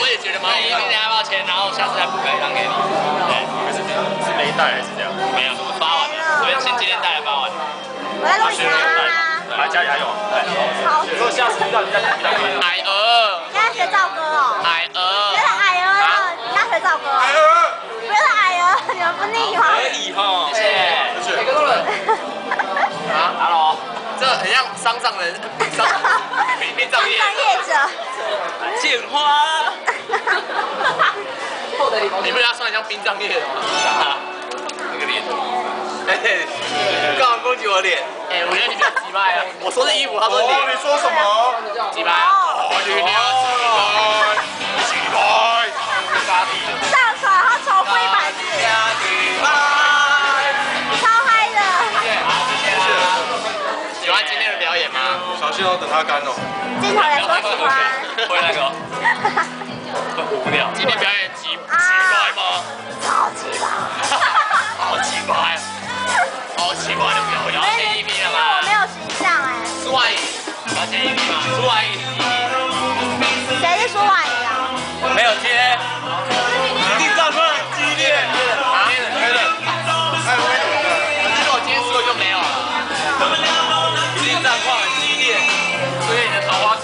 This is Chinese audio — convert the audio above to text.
我也觉得蛮好看。你还要钱，然后下次再补个一张给你。对，是是没带还是这样？没有，发完了，我们先今天带来发完。我在录影啊，来加油！好，如果下次遇到你再比较快。矮鹅，你要学赵哥哦，海鹅别，的海鹅，你要学赵哥，矮鹅，别的矮鹅，你们不腻吗？可以哈，谢谢。每个都能。啊，Hello，这很像商上人，商殡葬业创业者，见花。你不觉得他穿得像殡葬业的吗？那个脸。哎，干嘛攻击我脸？哎，我觉得你比较鸡掰啊！我说是衣服，他说是脸。你说什么？鸡掰。哦，你不要鸡掰，鸡掰。沙地的。上传然后重复一百次，超嗨的。喜欢今天的表演吗？小心哦，等他干哦。镜头也说喜欢。会那个。发现一个嘛苏婉宇谁在说呀没有接一定战况很激烈对拿捏的很开心我也是我接一次就没有了。一定战况很激烈谢谢你的桃花